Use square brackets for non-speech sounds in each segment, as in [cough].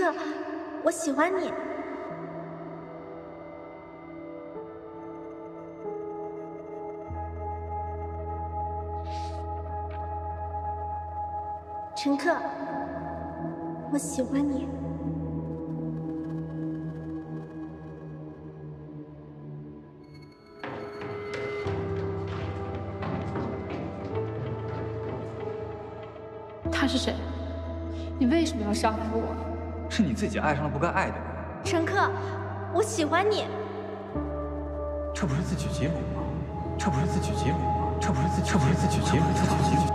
陈克，我喜欢你。陈克，我喜欢你。他是谁？你为什么要杀死我？是你自己爱上了不该爱的人。陈克，我喜欢你。这不是自取其辱吗？这不是自取其辱吗？这不是自这不是自取其辱，自取其辱。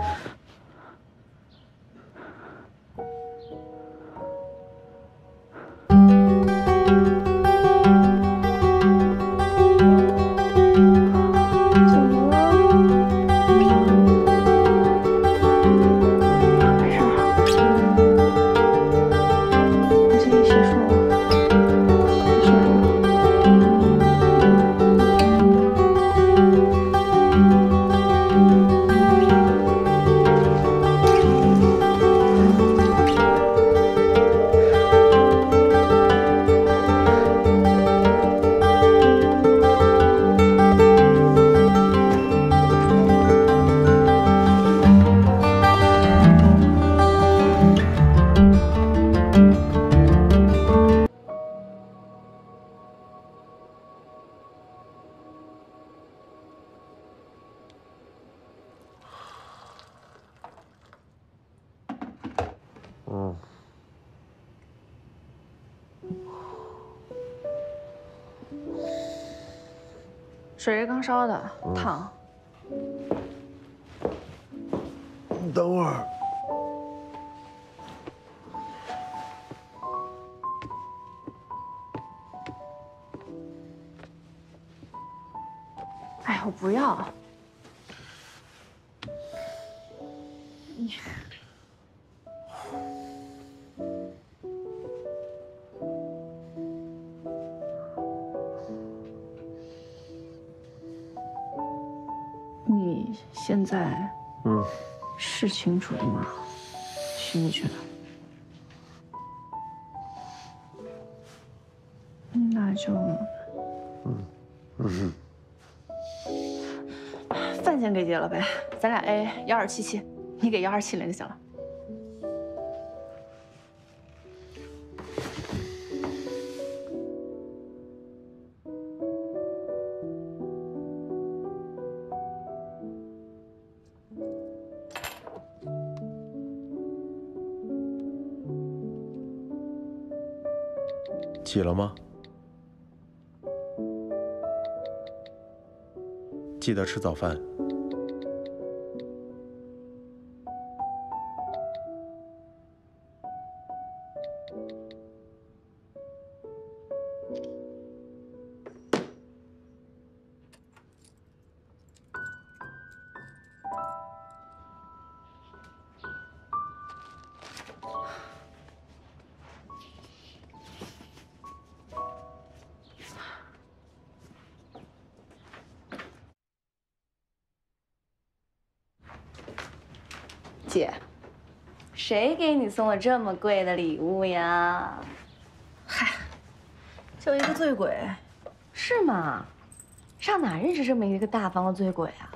水是刚烧的，烫。你等会儿。哎，我不要。清楚的吗？徐子泉。那就嗯嗯，饭钱给结了呗，咱俩 A 幺二七七，你给幺二七零就行了记得吃早饭。姐，谁给你送了这么贵的礼物呀？嗨，就一个醉鬼，是吗？上哪认识这么一个大方的醉鬼啊？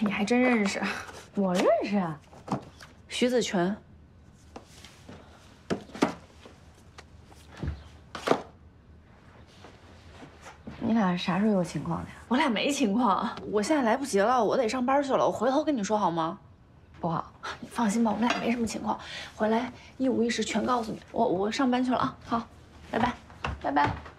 你还真认识？我认识啊，徐子泉。你俩啥时候有情况的呀？我俩没情况，我现在来不及了，我得上班去了，我回头跟你说好吗？不好，你放心吧，我们俩没什么情况，回来一五一十全告诉你。我我上班去了啊，好，拜拜，拜拜。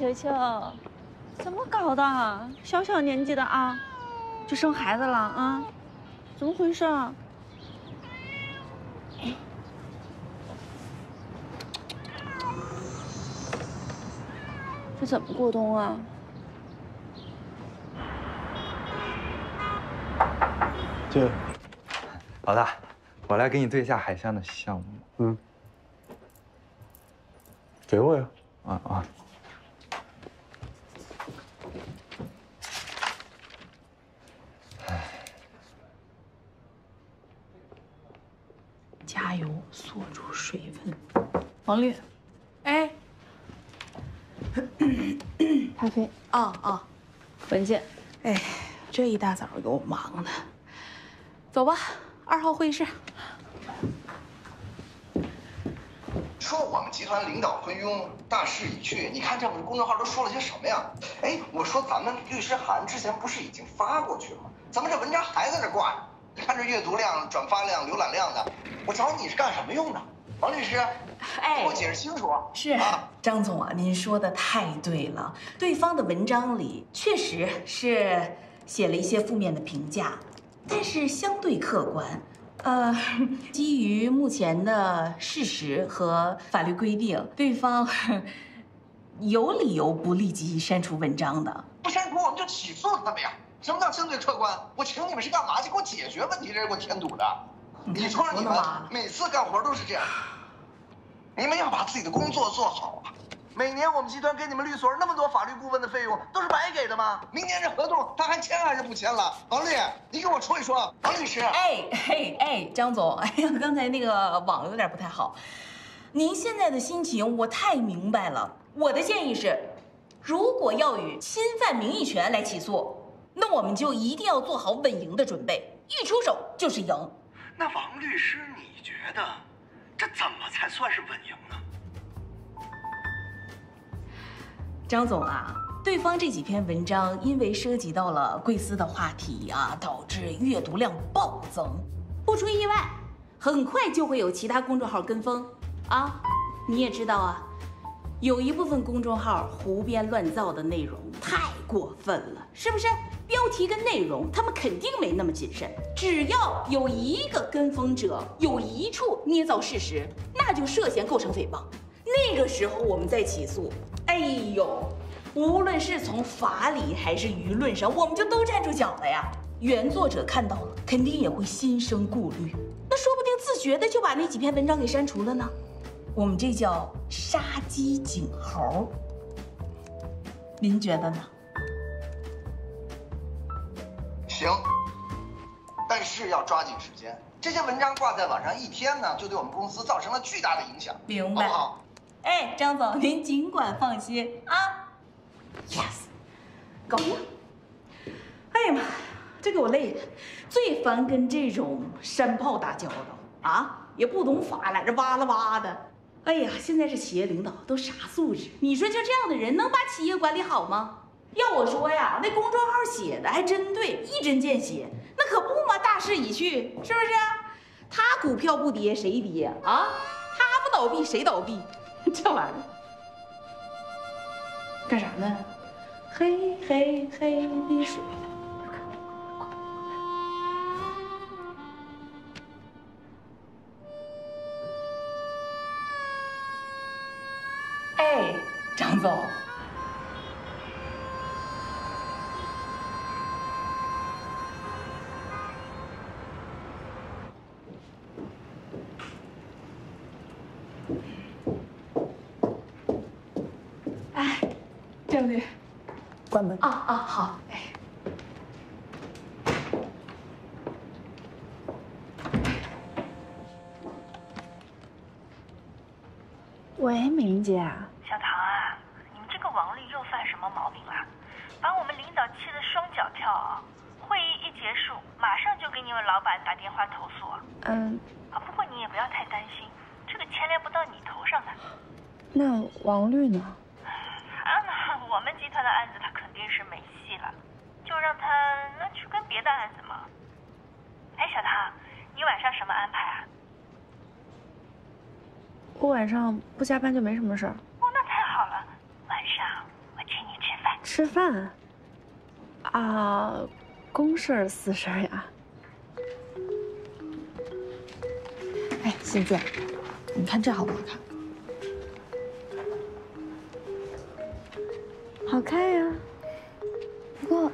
球球，怎么搞的？小小年纪的啊，就生孩子了啊？怎么回事啊？这怎么过冬啊？这，老大，我来给你对一下海象的项目。嗯，给我呀。啊啊！加油，锁住水分。王律，哎，[clears throat] 咖啡。啊啊，文件。哎，这一大早给我忙的。走吧，二号会议室。说我们集团领导昏庸，大势已去。你看这们公众号都说了些什么呀？哎，我说咱们律师函之前不是已经发过去了吗？怎么这文章还在这挂着？你看这阅读量、转发量、浏览量的，我找你是干什么用的？王律师，哎给我解释清楚。是张总啊，您说的太对了。对方的文章里确实是写了一些负面的评价，但是相对客观。呃，[laughs] 基于目前的事实和法律规定，对方 [laughs] 有理由不立即删除文章的。不删除我们就起诉他们呀。什么叫相对客观？我请你们是干嘛去？给我解决问题，这是给我添堵的。你说说你们每次干活都是这样，你们要把自己的工作做好啊！每年我们集团给你们律所那么多法律顾问的费用，都是白给的吗？明年这合同他还签还是不签了？王丽，你给我说一说，王律师。哎嘿哎，张总，哎呀，刚才那个网有点不太好。您现在的心情我太明白了。我的建议是，如果要以侵犯名誉权来起诉，那我们就一定要做好稳赢的准备，一出手就是赢。那王律师，你觉得这怎么才算是稳赢呢？张总啊，对方这几篇文章因为涉及到了贵司的话题啊，导致阅读量暴增。不出意外，很快就会有其他公众号跟风啊。你也知道啊，有一部分公众号胡编乱造的内容太过分了，是不是？标题跟内容他们肯定没那么谨慎，只要有一个跟风者有一处捏造事实，那就涉嫌构成诽谤。那个时候我们再起诉，哎呦，无论是从法理还是舆论上，我们就都站住脚了呀。原作者看到了，肯定也会心生顾虑，那说不定自觉的就把那几篇文章给删除了呢。我们这叫杀鸡儆猴，您觉得呢？行，但是要抓紧时间。这些文章挂在网上一天呢，就对我们公司造成了巨大的影响，明白好不好？哎，张总，您尽管放心啊。Yes，搞定。哎呀妈，这给我累的，最烦跟这种山炮打交道啊，也不懂法，在这哇啦哇的。哎呀，现在这企业领导都啥素质？你说就这样的人能把企业管理好吗？要我说呀，那公众号写的还真对，一针见血。那可不嘛，大势已去，是不是？他股票不跌谁跌啊？他不倒闭谁倒闭？[laughs] 这玩意儿干啥呢？嘿嘿嘿滴水。啊啊好，哎，喂，美玲姐啊，小唐啊，你们这个王丽又犯什么毛病了？把我们领导气得双脚跳啊！会议一结束，马上就给你们老板打电话投诉。嗯，啊，不过你也不要太担心，这个牵连不到你头上的。那王律呢？啊，那我们集团的案子他是没戏了，就让他那去跟别的案子嘛。哎，小唐，你晚上什么安排啊？我晚上不加班就没什么事儿。哦，那太好了，晚上我请你吃饭。吃饭？啊，公事儿私事儿呀。哎，欣姐，你看这好不好看？好看呀，不过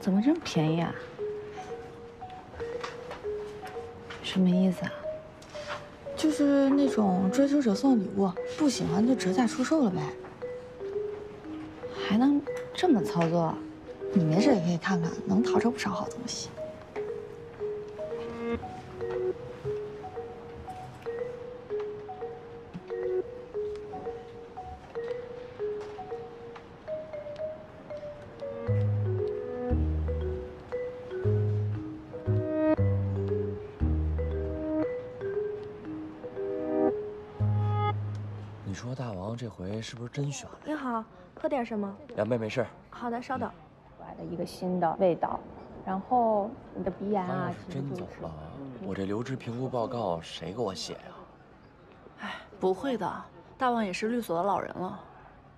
怎么这么便宜啊？什么意思啊？就是那种追求者送礼物，不喜欢就折价出售了呗。还能这么操作？你没事也可以看看，能淘着不少好东西。是不是真选了？你好，喝点什么？两杯没事。好的，稍等。来的一个新的味道，然后你的鼻炎啊，是真走了，我这留职评估报告谁给我写呀？哎，不会的，大王也是律所的老人了，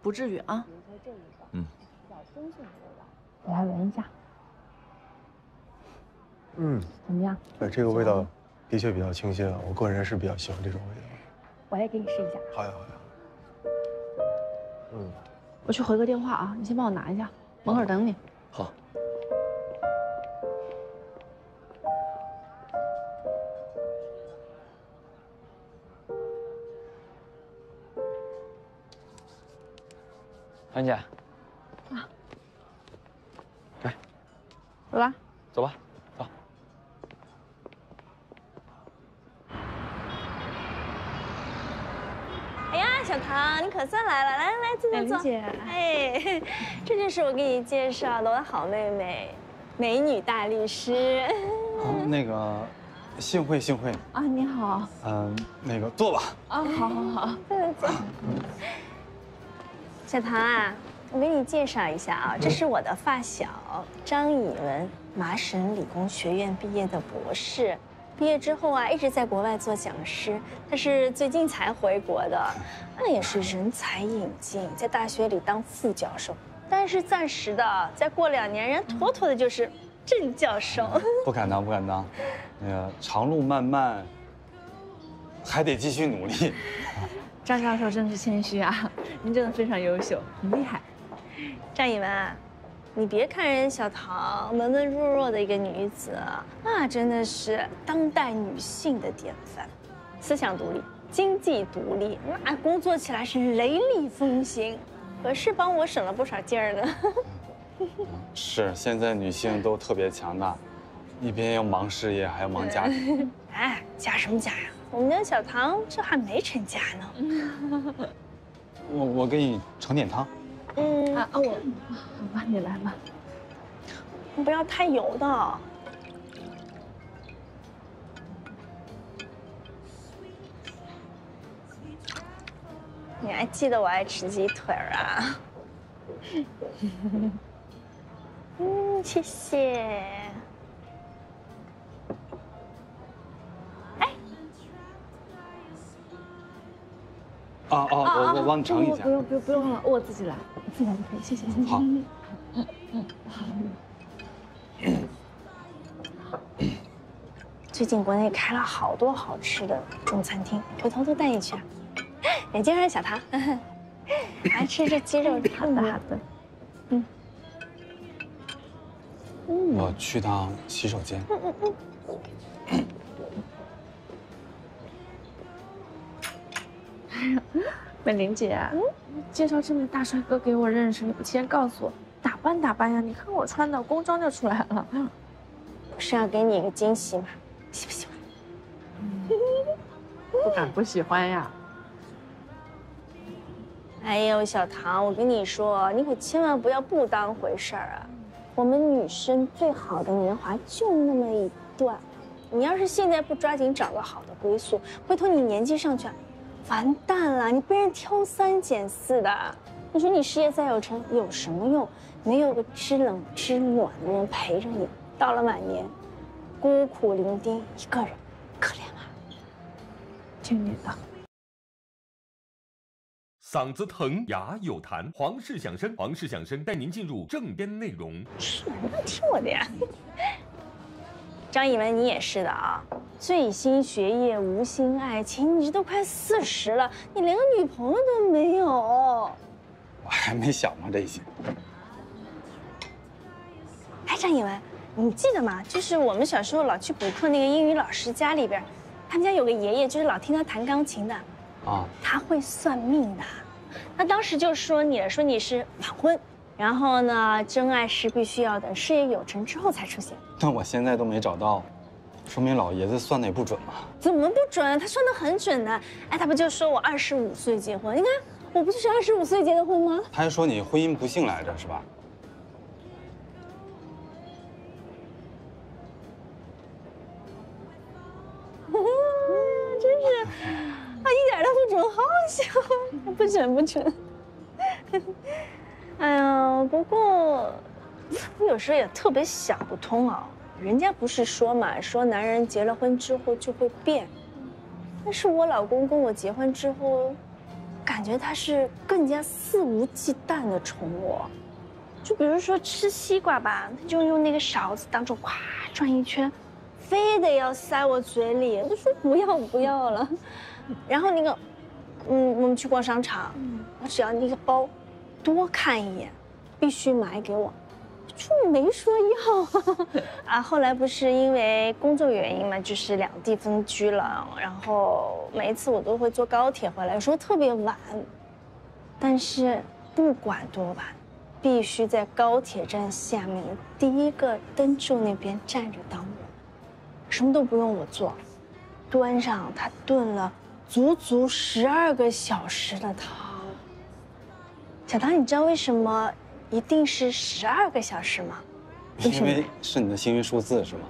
不至于啊。嗯。我来闻一下。嗯，怎么样？哎，这个味道的确比较清新啊，我个人是比较喜欢这种味道。我也给你试一下。好呀，好呀。嗯，我去回个电话啊，你先帮我拿一下，门口等你。好。安来来，坐坐坐。姐，哎，这就是我给你介绍的我的好妹妹，美女大律师。那个，幸会幸会。啊，你好。嗯，那个坐吧。啊，好好好，坐 [laughs] 坐。小唐啊，我给你介绍一下啊，这是我的发小张以文，麻省理工学院毕业的博士。毕业之后啊，一直在国外做讲师。他是最近才回国的，那也是人才引进，在大学里当副教授，但是暂时的，再过两年，人妥妥的就是正教授。[laughs] 不敢当，不敢当。那个长路漫漫，还得继续努力。张教授真是谦虚啊，您真的非常优秀，很厉害。张以文。你别看人小唐文文弱弱的一个女子，那真的是当代女性的典范，思想独立，经济独立，那工作起来是雷厉风行，可是帮我省了不少劲儿呢。是，现在女性都特别强大，一边要忙事业，还要忙家庭。[laughs] 哎，家什么家呀？我们家小唐这还没成家呢。我我给你盛点汤。嗯啊，我，好吧，你来吧。不要太油的。你还记得我爱吃鸡腿啊？[laughs] 嗯，谢谢。哦哦，我我帮你尝一下。不用不用不用了，我自己来，我自己来就可以，谢谢谢谢。好。好最近国内开了好多好吃的中餐厅，回头都带你去。也介绍小唐，[laughs] 来吃这鸡肉好的。好的。嗯。我去趟洗手间。嗯嗯嗯。[laughs] 美玲姐，介绍这么大帅哥给我认识，你不提前告诉我，打扮打扮呀！你看我穿的工装就出来了，[laughs] 不是要给你一个惊喜吗？喜不喜欢？[laughs] 不敢不喜欢呀。哎呦，小唐，我跟你说，你可千万不要不当回事儿啊！我们女生最好的年华就那么一段，你要是现在不抓紧找个好的归宿，回头你年纪上去。完蛋了！你被人挑三拣四的，你说你事业再有成有什么用？没有个知冷知暖的人陪着你，到了晚年，孤苦伶仃一个人，可怜吗？听你的。嗓子疼，牙有痰。皇室响声，皇室响声带您进入正片内容。是，听我的呀。张艺文，你也是的啊！醉心学业，无心爱情，你这都快四十了，你连个女朋友都没有。我还没想过，这些。哎，张艺文，你记得吗？就是我们小时候老去补课那个英语老师家里边，他们家有个爷爷，就是老听他弹钢琴的。啊。他会算命的，他当时就说你，说你是晚婚。然后呢，真爱是必须要等事业有成之后才出现。但我现在都没找到，说明老爷子算的也不准嘛。怎么不准？他算的很准的。哎，他不就说我二十五岁结婚？你看，我不就是二十五岁结的婚吗？他还说你婚姻不幸来着，是吧？[laughs] 真是，他一点都不准，好好笑，不准不准。哎呀，不过我有时候也特别想不通啊。人家不是说嘛，说男人结了婚之后就会变，但是我老公跟我结婚之后，感觉他是更加肆无忌惮的宠我。就比如说吃西瓜吧，他就用那个勺子当中咵转一圈，非得要塞我嘴里，我说不要不要了。然后那个，嗯，我们去逛商场，我只要那个包。多看一眼，必须买给我，就没说要 [laughs] 啊。后来不是因为工作原因嘛，就是两地分居了。然后每一次我都会坐高铁回来，有时候特别晚。但是不管多晚，必须在高铁站下面的第一个灯柱那边站着等我，什么都不用我做，端上他炖了足足十二个小时的汤。小唐，你知道为什么一定是十二个小时吗？因为是你的幸运数字，是吗？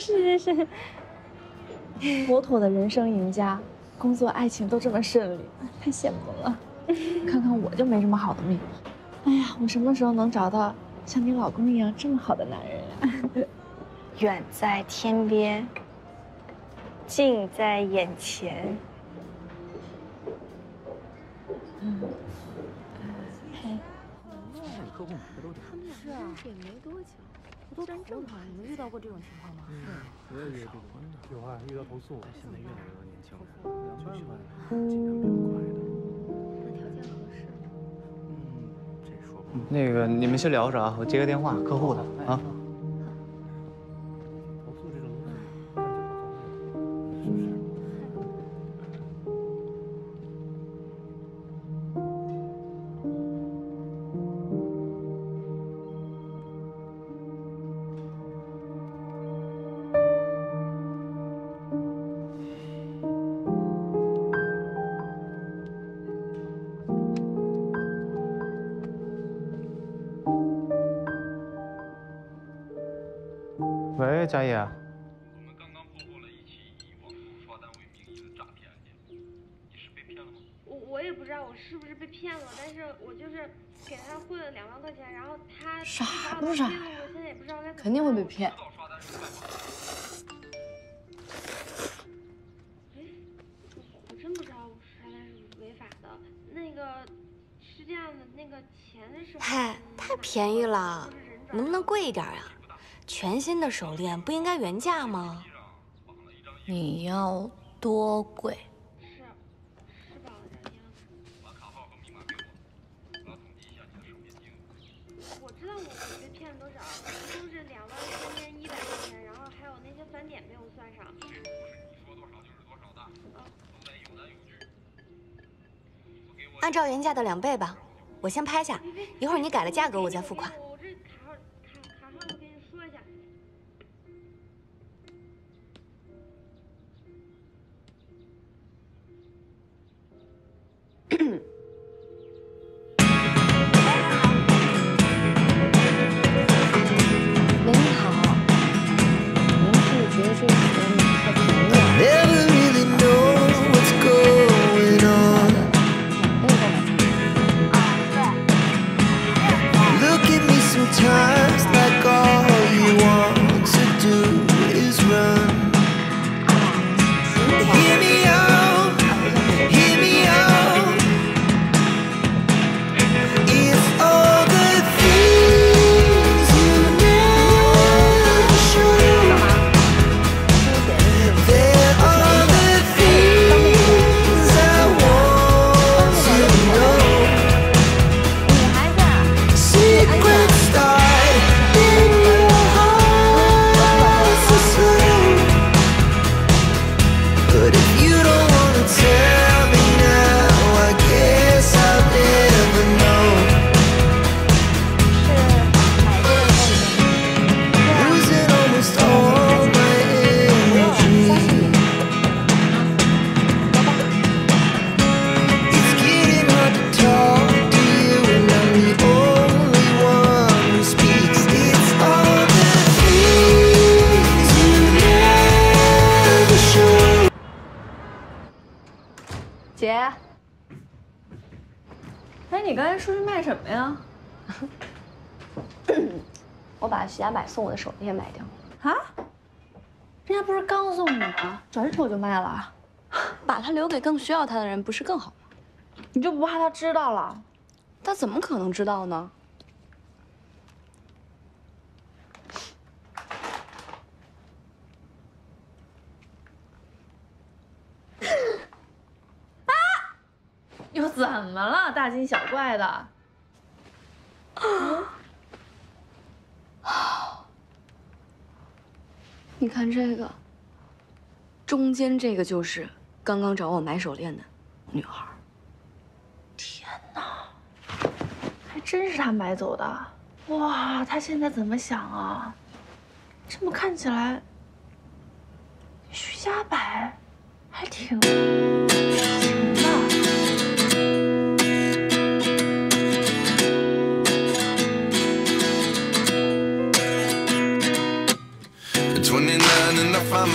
是 [laughs] 是是，妥妥的人生赢家，工作爱情都这么顺利，太羡慕了。看看我就没这么好的命。哎呀，我什么时候能找到像你老公一样这么好的男人呀？[laughs] 远在天边，近在眼前。客户每个都点，是啊，也没多久，不都真正常？你们遇到过这种情况吗？是，我也遇到过，有啊，遇到投诉，现在越来越多年轻人，就喜欢进展比较快的。那条件合适？嗯，这说不。那个，你们先聊着啊，我接个电话，客户的啊。喂，佳怡。我们刚刚破获了一起以网络刷单为名义的诈骗案件，你是被骗了吗？我我也不知道我是不是被骗了，但是我就是给他汇了两万块钱，然后他傻不傻呀？我现在也不知道该怎么。肯定会被骗。哎，我真不知道刷单是违法的。那个是这样的，那个钱是。嗨，太便宜了，能不能贵一点呀？全新的手链不应该原价吗？你要多贵？我，知道我我被骗了多少，都是两万三千一百块钱，然后还有那些返点没有算上。按照原价的两倍吧，我先拍下，一会儿你改了价格我再付款。姐，哎，你刚才出去卖什么呀？[coughs] 我把徐家柏送我的手链卖掉了。啊？人家不是刚送你吗？转手就卖了？[laughs] 把它留给更需要它的人，不是更好吗？你就不怕他知道了？他怎么可能知道呢？么了？大惊小怪的。啊！你看这个，中间这个就是刚刚找我买手链的女孩。天哪，还真是他买走的！哇，他现在怎么想啊？这么看起来，徐家柏还挺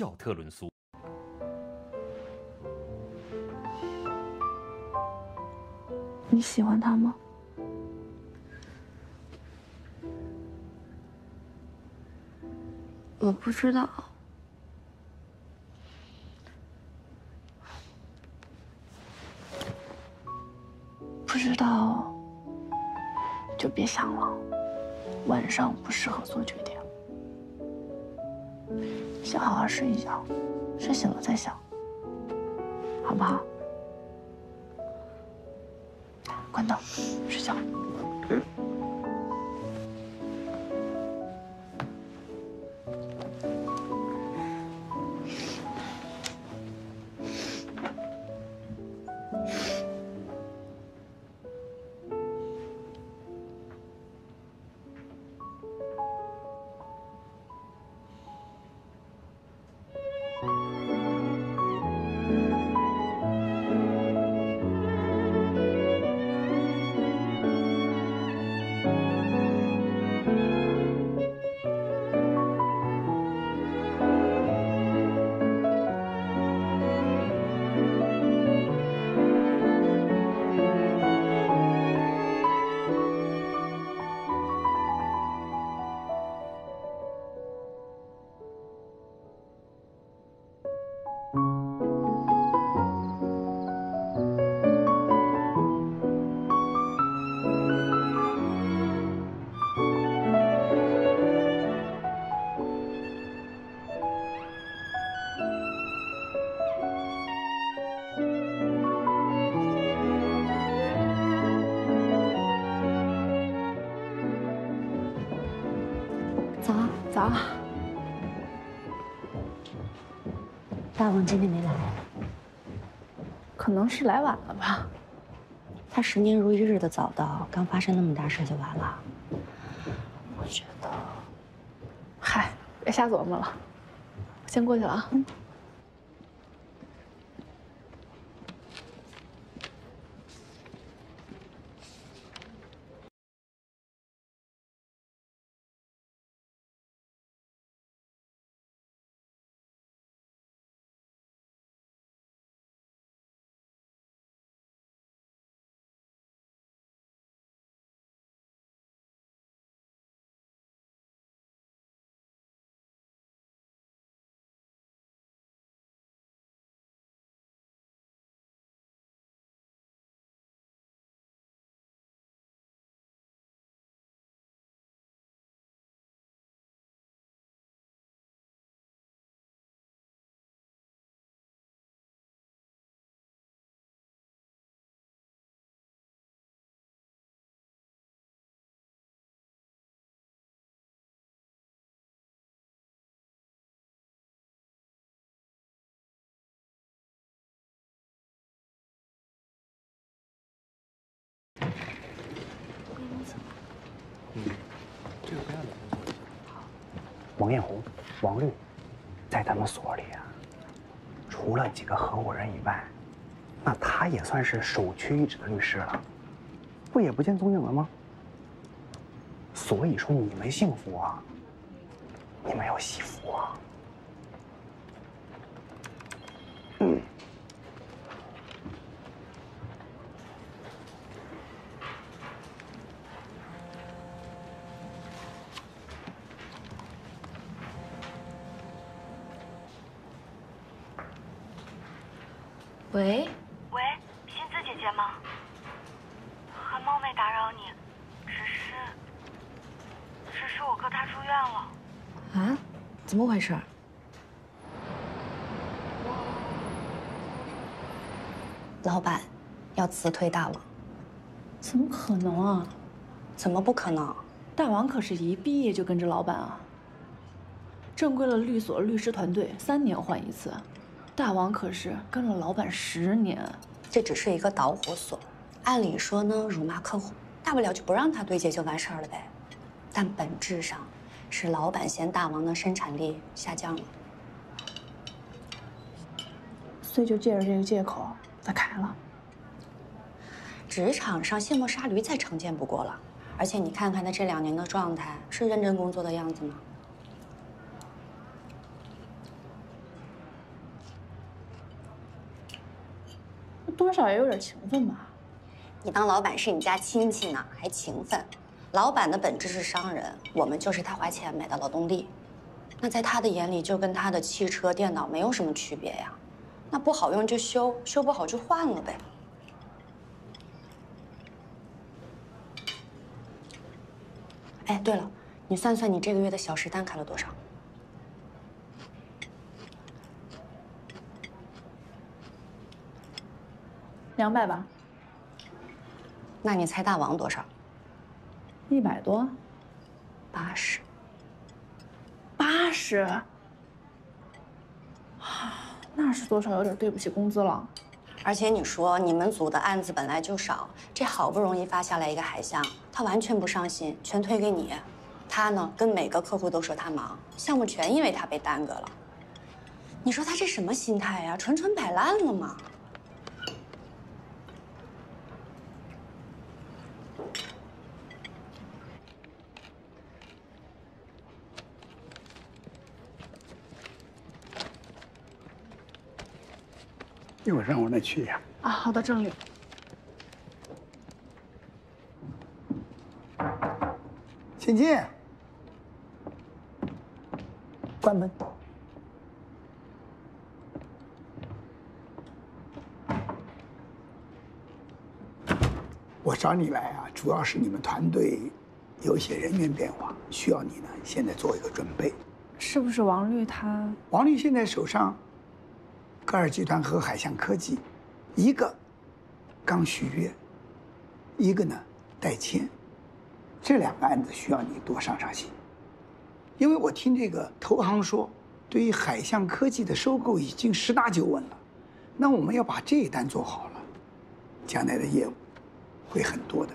叫特仑苏。你喜欢他吗？我不知道。不知道就别想了，晚上不适合做决定。先好好睡一觉，睡醒了再想，好不好？关灯，睡觉。大王今天没来，可能是来晚了吧。他十年如一日的早到，刚发生那么大事就完了。我觉得，嗨，别瞎琢磨了，我先过去了啊。王艳红、王律，在咱们所里啊，除了几个合伙人以外，那他也算是首屈一指的律师了，不也不见踪影了吗？所以说你们幸福啊，你们要惜福啊。嗯。喂，喂，欣子姐姐吗？很冒昧打扰你，只是，只是我哥他住院了。啊？怎么回事？老板要辞退大王。怎么可能啊？怎么不可能？大王可是一毕业就跟着老板啊。正规的律所律师团队三年换一次。大王可是跟了老板十年，这只是一个导火索。按理说呢，辱骂客户，大不了就不让他对接就完事儿了呗。但本质上，是老板嫌大王的生产力下降了，所以就借着这个借口再开了。职场上卸磨杀驴再常见不过了，而且你看看他这两年的状态，是认真工作的样子吗？多少也有点情分吧。你当老板是你家亲戚呢，还情分？老板的本质是商人，我们就是他花钱买的劳动力。那在他的眼里，就跟他的汽车、电脑没有什么区别呀。那不好用就修，修不好就换了呗。哎，对了，你算算你这个月的小时单开了多少？两百吧。那你猜大王多少？一百多。八十。八十。那是多少？有点对不起工资了。而且你说你们组的案子本来就少，这好不容易发下来一个海象，他完全不上心，全推给你。他呢，跟每个客户都说他忙，项目全因为他被耽搁了。你说他这什么心态呀？纯纯摆烂了吗？一会儿上我那去一下。啊，好的，郑律。请进。关门。我找你来啊，主要是你们团队有一些人员变化，需要你呢，现在做一个准备。是不是王律他？王律现在手上。格尔集团和海象科技，一个刚续约，一个呢代签，这两个案子需要你多上上心。因为我听这个投行说，对于海象科技的收购已经十拿九稳了，那我们要把这一单做好了，将来的业务会很多的。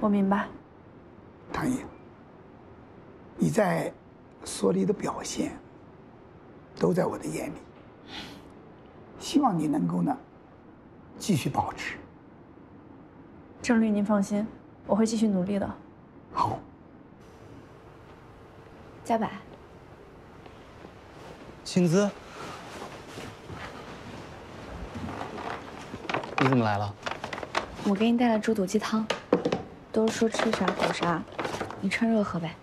我明白。唐毅，你在所里的表现。都在我的眼里，希望你能够呢，继续保持。郑律，您放心，我会继续努力的。好，嘉柏，薪资？你怎么来了？我给你带了猪肚鸡汤，都说吃啥补啥，你趁热喝呗。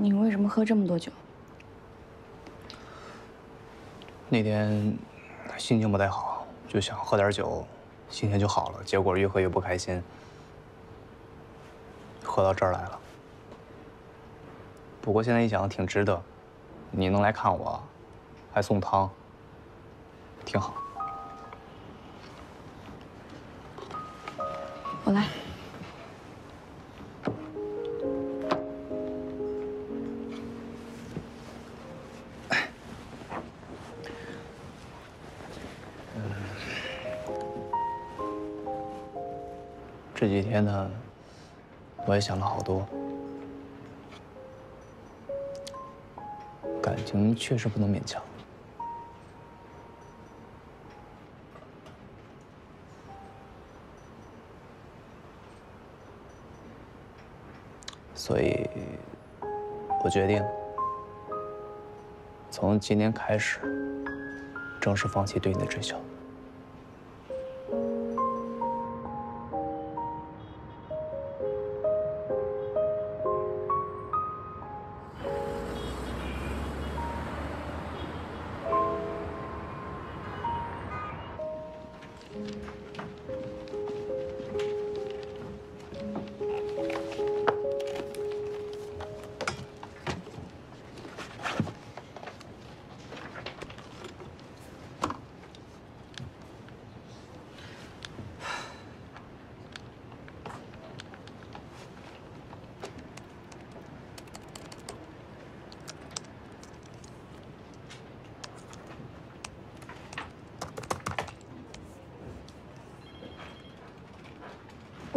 你为什么喝这么多酒？那天心情不太好，就想喝点酒，心情就好了。结果越喝越不开心，喝到这儿来了。不过现在一想，挺值得。你能来看我，还送汤，挺好。我来。天呢，我也想了好多。感情确实不能勉强，所以，我决定从今天开始正式放弃对你的追求。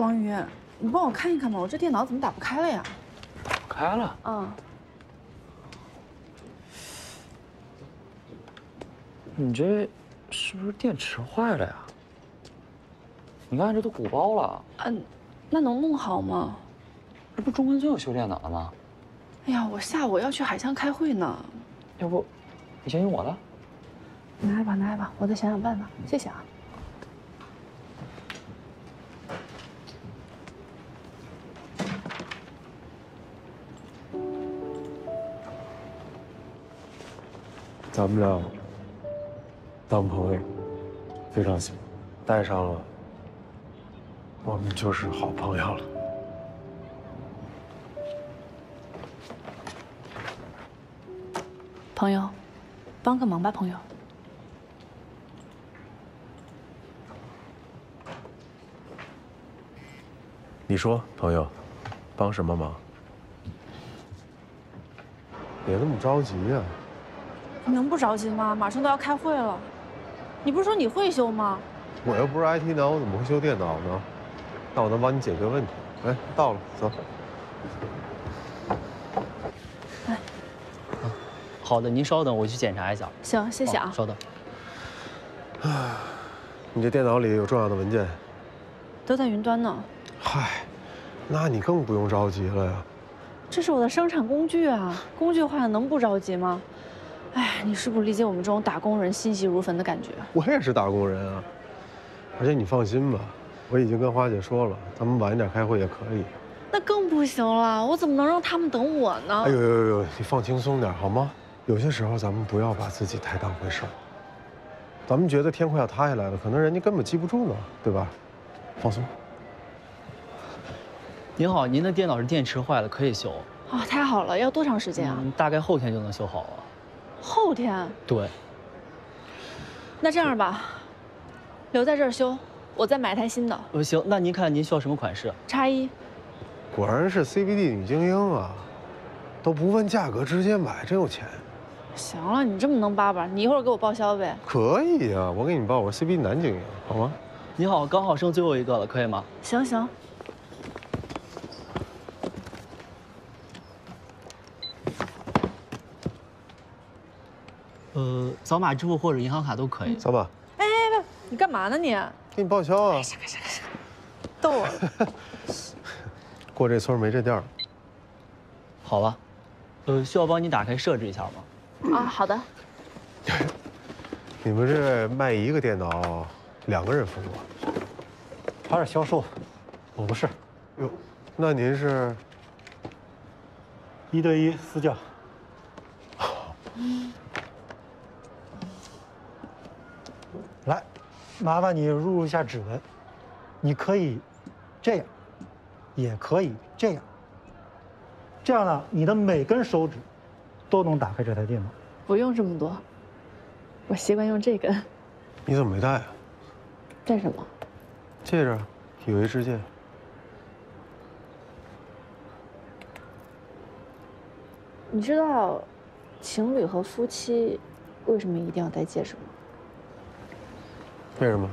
王宇，你帮我看一看吧，我这电脑怎么打不开了呀？打不开了？嗯。你这是不是电池坏了呀？你看这都鼓包了。嗯，那能弄好吗？这不中关村有修电脑的吗？哎呀，我下午要去海象开会呢。要不，你先用我的。拿来吧，拿来吧，我再想想办法。谢谢啊。们俩当朋友，非常行，带上了，我们就是好朋友了。朋友，帮个忙吧，朋友。你说，朋友，帮什么忙？别那么着急呀。你能不着急吗？马上都要开会了。你不是说你会修吗？我又不是 IT 男，我怎么会修电脑呢？那我能帮你解决问题。哎，到了，走。哎，好的，您稍等，我去检查一下。行，谢谢啊。稍等。唉，你这电脑里有重要的文件？都在云端呢。嗨，那你更不用着急了呀。这是我的生产工具啊，工具坏了能不着急吗？哎，你是不是理解我们这种打工人心急如焚的感觉？我也是打工人啊，而且你放心吧，我已经跟花姐说了，咱们晚一点开会也可以。那更不行了，我怎么能让他们等我呢？哎呦呦呦，你放轻松点好吗？有些时候咱们不要把自己太当回事儿。咱们觉得天快要塌下来了，可能人家根本记不住呢，对吧？放松。[laughs] 您好，您的电脑是电池坏了，可以修。啊，太好了，要多长时间啊？大概后天就能修好了。后天，对。那这样吧，留在这儿修，我再买台新的。呃，行，那您看您需要什么款式？叉一。果然是 CBD 女精英啊，都不问价格直接买，真有钱。行了，你这么能叭叭，你一会儿给我报销呗。可以呀，我给你报，我是 CBD 男精英，好吗？你好，刚好剩最后一个了，可以吗？行行。呃，扫码支付或者银行卡都可以。扫码。哎哎，你干嘛呢你？给你报销啊。傻傻傻，逗我。过这村没这店儿。好吧，呃，需要帮你打开设置一下吗？啊，好的。你们这卖一个电脑，两个人服务？他是销售，我不是。哟，那您是？一对一私教。麻烦你录入一下指纹。你可以这样，也可以这样。这样呢，你的每根手指都能打开这台电脑。不用这么多。我习惯用这根。你怎么没戴啊？戴什么？戒指，有一指戒。你知道，情侣和夫妻为什么一定要戴戒指吗？为什么？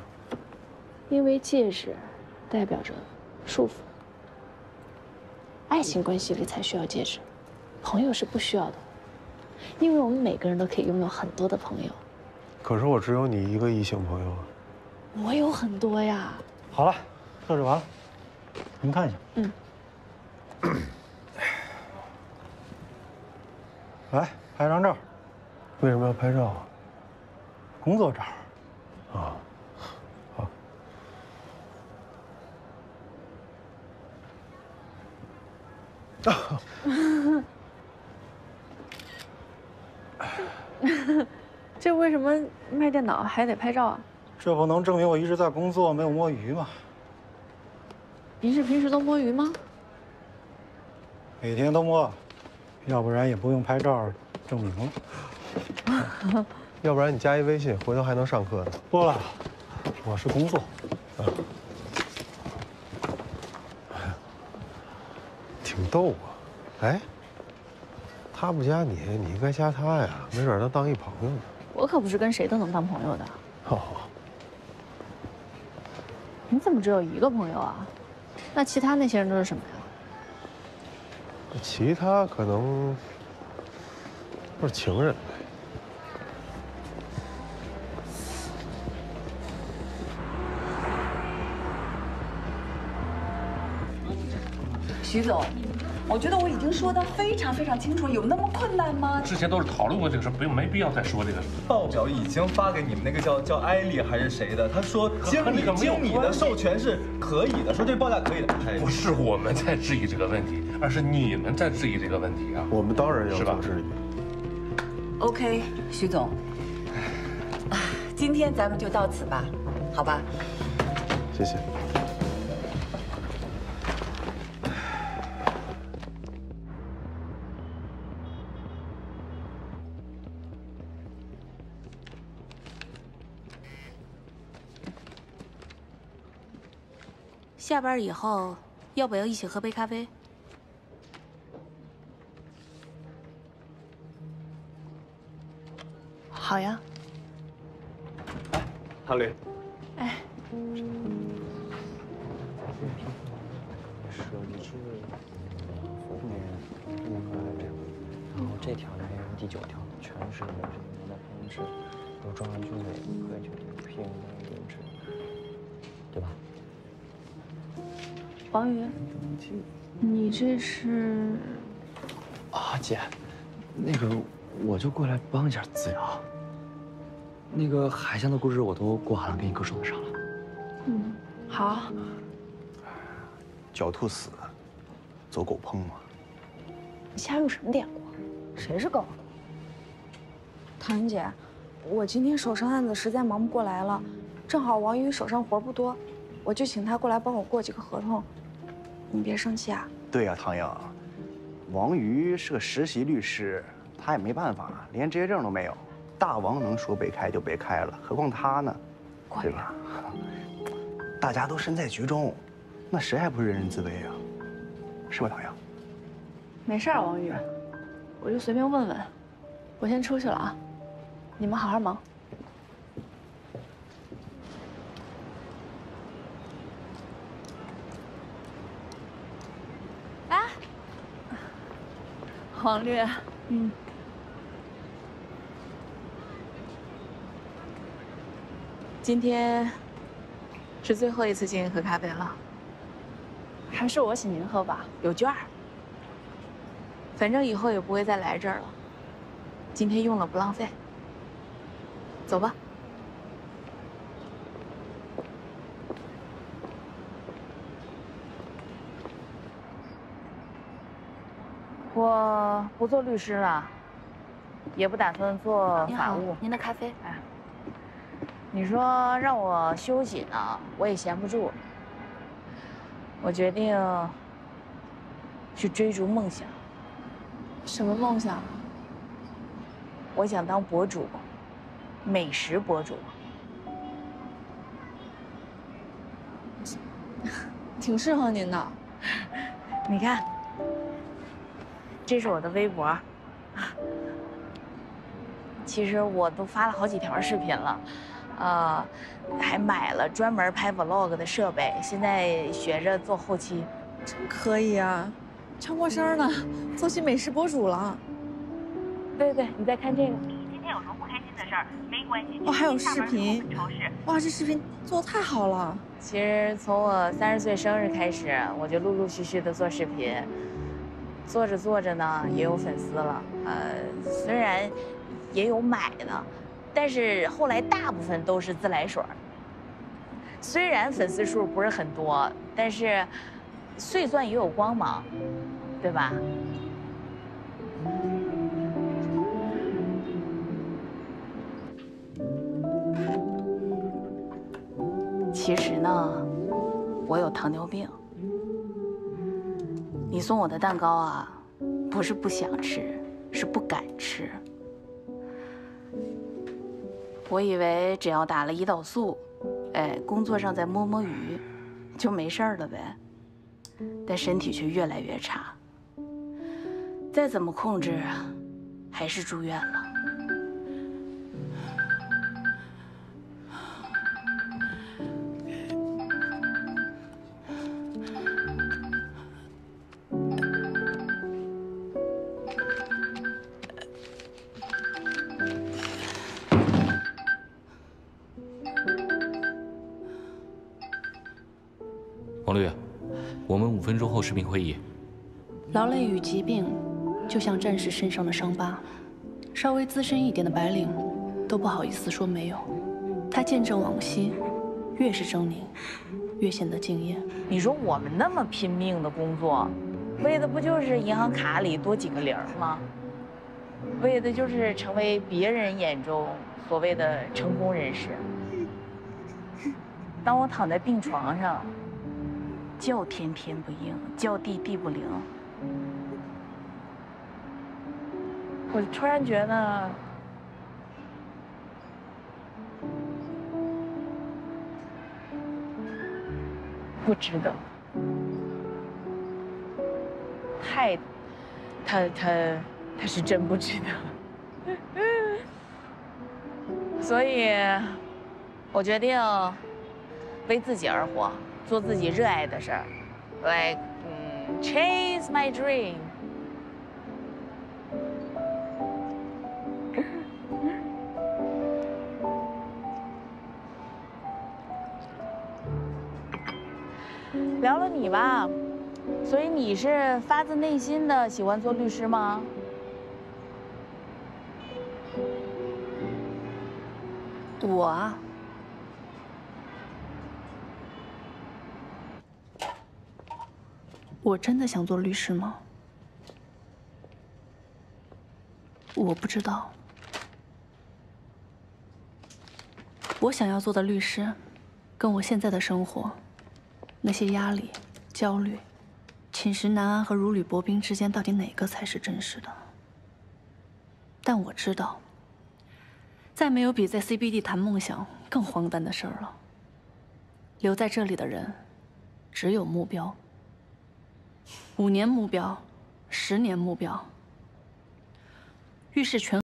因为戒指代表着束缚。爱情关系里才需要戒指，朋友是不需要的，因为我们每个人都可以拥有很多的朋友。可是我只有你一个异性朋友啊。我有很多呀。好了，测试完了，您看一下。嗯。来拍张照。为什么要拍照啊？工作照。啊。好。啊。[laughs] 这为什么卖电脑还得拍照啊？这不能证明我一直在工作，没有摸鱼吗？您是平时都摸鱼吗？每天都摸，要不然也不用拍照证明了。[laughs] [laughs] 要不然你加一微信，回头还能上课呢。不了，我是工作。啊，挺逗啊。哎，他不加你，你应该加他呀，没准能当一朋友呢。我可不是跟谁都能当朋友的。哦。你怎么只有一个朋友啊？那其他那些人都是什么呀？其他可能都是情人呗。徐总，我觉得我已经说的非常非常清楚，有那么困难吗？之前都是讨论过这个事，不用没必要再说这个。报表已经发给你们那个叫叫艾丽还是谁的，他说经理经理的授权是可以的，说这报价可以的。不是我们在质疑这个问题，而是你们在质疑这个问题啊。我们当然要做质疑。OK，徐总，今天咱们就到此吧，好吧？谢谢。下班以后要不要一起喝杯咖啡？好呀。哎，设计师后面那个这样，然后这条内容第九条全是人生年的方式，有重要句尾和就定片的定制，对吧？王宇，你这是？啊，姐，那个我就过来帮一下子瑶。那个海象的故事我都过完了，给你哥说得上了。嗯，好。狡兔死，走狗烹嘛。你瞎入什么典故？谁是狗？唐云姐，我今天手上案子实在忙不过来了，正好王宇手上活不多，我就请他过来帮我过几个合同。你别生气啊。对呀、唐英，王瑜是个实习律师，他也没办法，连执业证都没有。大王能说被开就被开了，何况他呢？对吧？[laughs] 大家都身在局中，那谁还不是人人自危啊？是吧，唐英？没事，王宇，我就随便问问。我先出去了啊，你们好好忙。黄略，嗯。今天是最后一次请你喝咖啡了，还是我请您喝吧，有券儿。反正以后也不会再来这儿了，今天用了不浪费。走吧。我不做律师了，也不打算做法务。您的咖啡。哎，你说让我休息呢，我也闲不住。我决定去追逐梦想。什么梦想？我想当博主，美食博主。[laughs] 挺适合您的。[laughs] 你看，这是我的微博。其实我都发了好几条视频了，呃，还买了专门拍 vlog 的设备，现在学着做后期。真可以啊，超过生呢，做起美食博主了。对对，你再看这个。今天有什么不开心的事儿？没关系。哦，还有视频。哇，这视频做的太好了。其实从我三十岁生日开始，我就陆陆续续的做视频，做着做着呢，也有粉丝了。呃，虽然也有买的，但是后来大部分都是自来水。虽然粉丝数不是很多，但是碎钻也有光芒，对吧？其实呢，我有糖尿病。你送我的蛋糕啊，不是不想吃，是不敢吃。我以为只要打了胰岛素，哎，工作上再摸摸鱼，就没事了呗。但身体却越来越差，再怎么控制，还是住院了。王律，我们五分钟后视频会议。劳累与疾病，就像战士身上的伤疤，稍微资深一点的白领，都不好意思说没有。他见证往昔，越是狰狞，越显得敬业。你说我们那么拼命的工作，为的不就是银行卡里多几个零吗？为的就是成为别人眼中所谓的成功人士。当我躺在病床上。叫天天不应，叫地地不灵。我突然觉得，不值得。太，他他他是真不值得。所以，我决定为自己而活。做自己热爱的事儿，like，，chase my dream。[laughs] 聊聊你吧，所以你是发自内心的喜欢做律师吗？我我真的想做律师吗？我不知道。我想要做的律师，跟我现在的生活，那些压力、焦虑、寝食难安和如履薄冰之间，到底哪个才是真实的？但我知道，再没有比在 CBD 谈梦想更荒诞的事儿了。留在这里的人，只有目标。五年目标，十年目标。遇事全。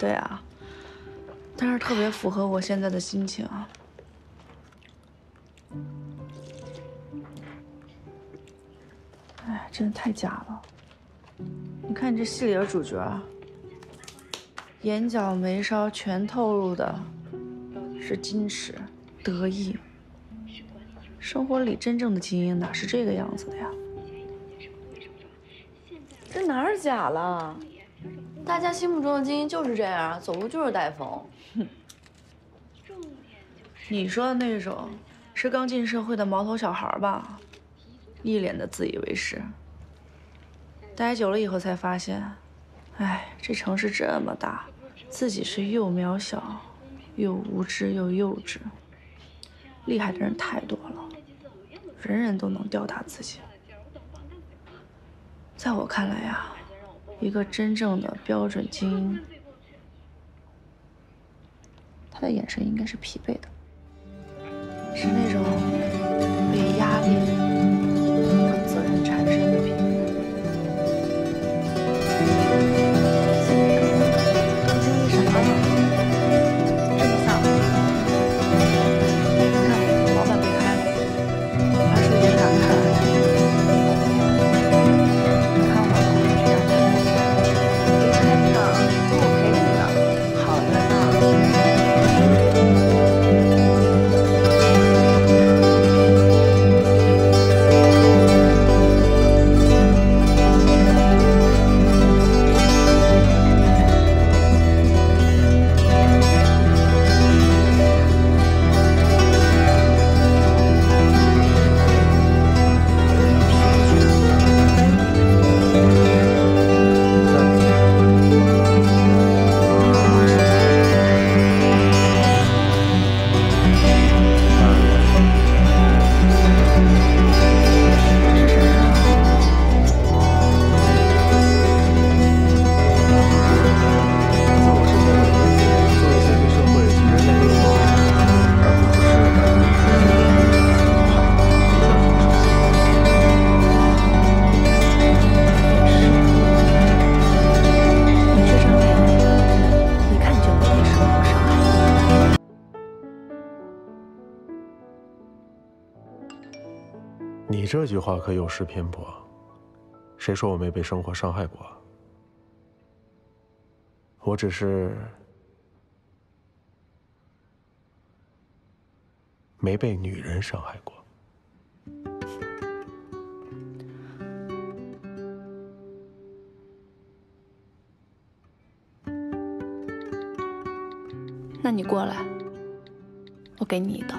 对啊，但是特别符合我现在的心情。哎，真的太假了！你看你这戏里的主角，眼角眉梢全透露的是矜持、得意。生活里真正的精英哪是这个样子的呀？这哪儿假了？大家心目中的精英就是这样，走路就是带风。哼你说的那种，是刚进社会的毛头小孩吧？一脸的自以为是。待久了以后才发现，哎，这城市这么大，自己是又渺小，又无知又幼稚。厉害的人太多了，人人都能吊打自己。在我看来呀，一个真正的标准精英，他的眼神应该是疲惫的，是那种被压力。话可有失偏颇。谁说我没被生活伤害过？我只是没被女人伤害过。那你过来，我给你一刀。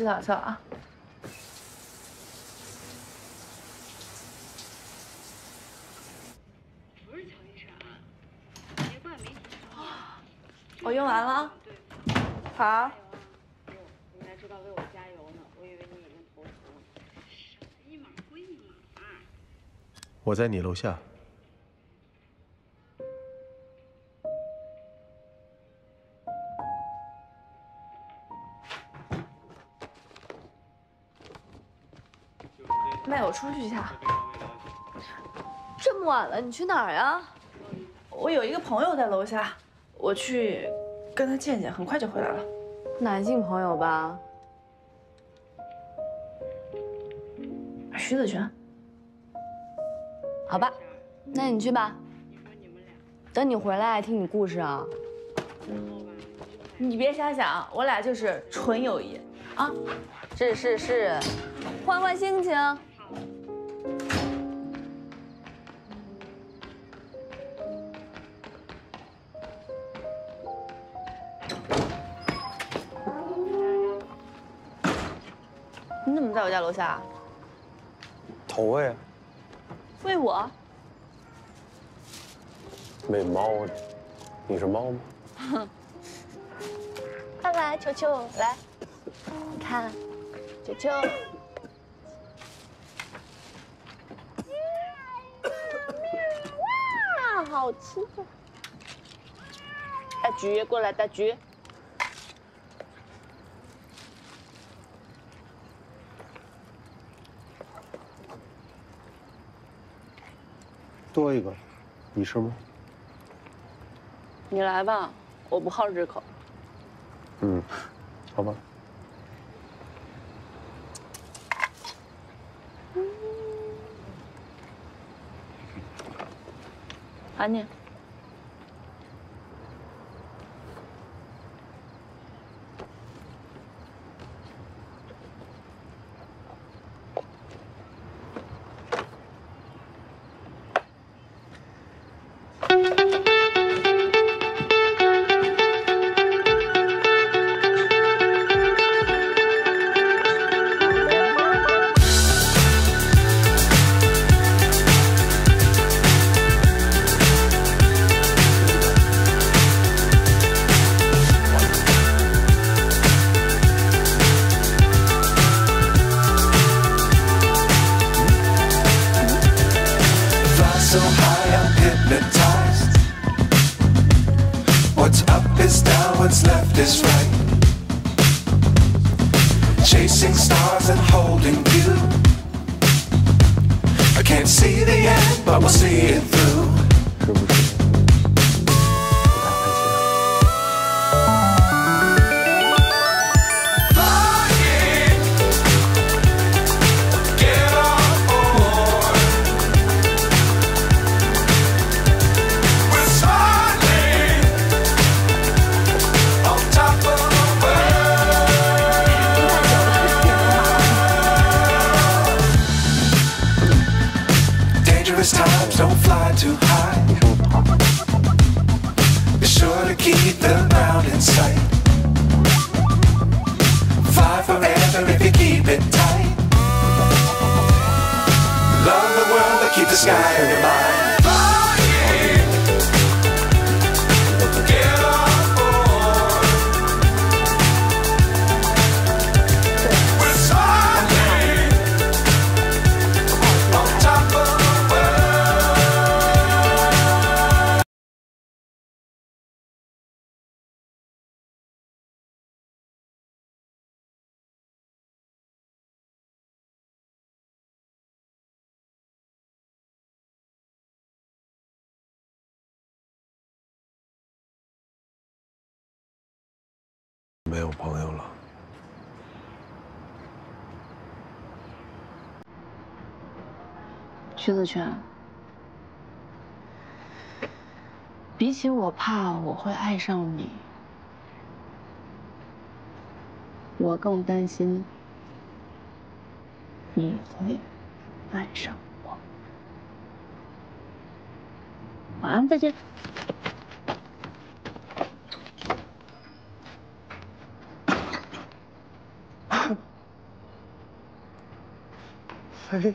洗澡去了啊！我用完了，好。你还知道为我加油呢，我以为你已经投降了。一码归一码。我在你楼下。出去一下。这么晚了，你去哪儿呀？我有一个朋友在楼下，我去跟他见见，很快就回来了。男性朋友吧？徐子泉。好吧，那你去吧。等你回来听你故事啊。你别瞎想，我俩就是纯友谊啊。是是是，换换心情。我家楼下？投喂。喂我？喂猫？你是猫吗？[laughs] 快来，球球，来，你看。球球。哇，好吃的！大橘过来，大橘。多一个，你吃吗？你来吧，我不好这口。嗯，好吧。安妮。sky and the mind. 徐子泉，比起我怕我会爱上你，我更担心你会爱上我。晚安，再见。[laughs] 嘿，